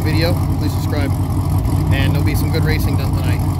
video, please subscribe. And there'll be some good racing done tonight.